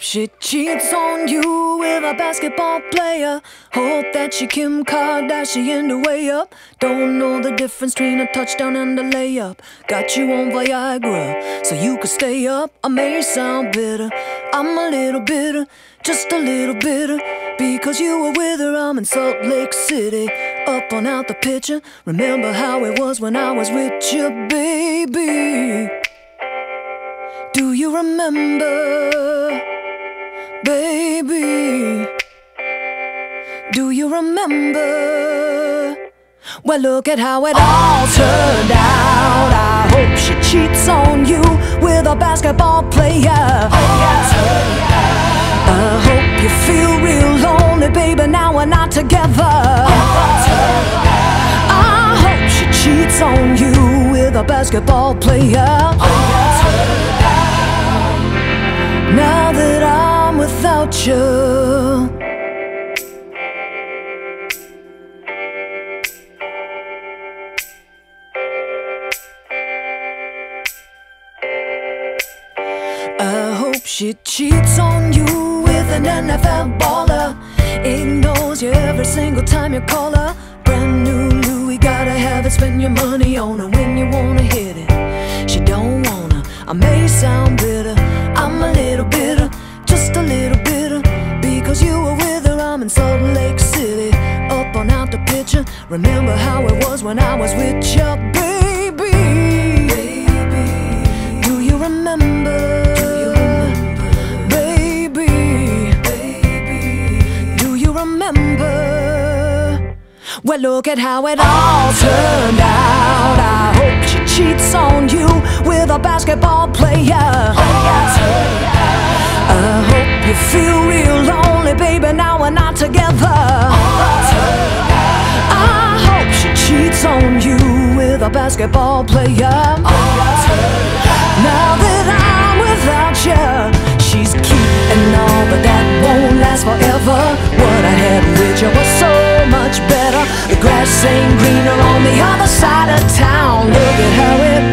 she cheats on you with a basketball player. Hope that she Kim Kardashian the way up. Don't know the difference between a touchdown and a layup. Got you on Viagra so you could stay up. I may sound bitter, I'm a little bitter, just a little bitter. Because you were with her, I'm in Salt Lake City. Up on out the picture. Remember how it was when I was with you, baby. Do you remember, baby? Do you remember? Well, look at how it all turned out. I hope she cheats on you with a basketball player. I hope you feel real lonely, baby. Now we're not together. I hope she cheats on you with a basketball player. Now you. I hope she cheats on you with an NFL baller. Ignores you every single time you call her. Brand new Louis, gotta have it. Spend your money on her when you wanna hit it. She don't wanna. I may sound bitter. Because you were with her, I'm in Salt Lake City. Up on out the picture. Remember how it was when I was with you, baby. Baby, do you remember? Baby, baby, do you remember? Well, look at how it all turned out. I hope she cheats on you with a basketball player. I hope you feel real lonely, baby. Now we're not together. I hope she cheats on you with a basketball player. Now that I'm without you, she's cute and all, but that won't last forever. What I had with you was so much better. The grass ain't greener on the other side of town. Look at how it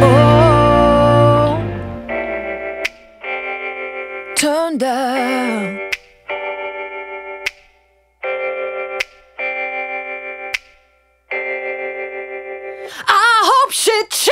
Cheats.